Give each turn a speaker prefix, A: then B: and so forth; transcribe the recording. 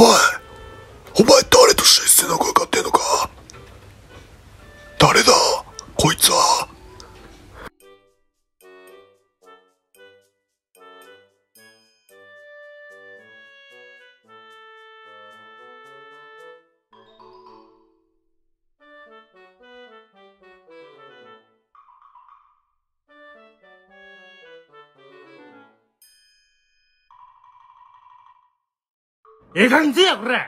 A: おいお前誰として背中かってんのか？誰だ？こいつは。
B: ええ加減にせえやこれ